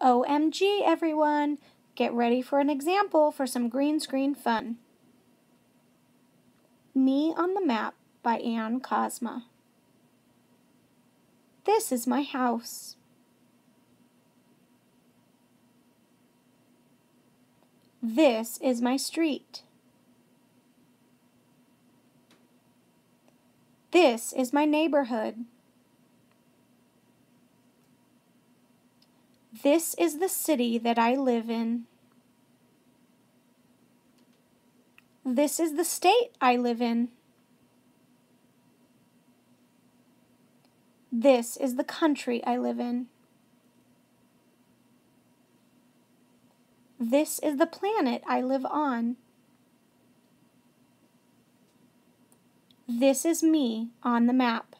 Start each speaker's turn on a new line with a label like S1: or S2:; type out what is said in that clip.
S1: OMG, everyone! Get ready for an example for some green screen fun. Me on the Map by Ann Kozma. This is my house. This is my street. This is my neighborhood. This is the city that I live in. This is the state I live in. This is the country I live in. This is the planet I live on. This is me on the map.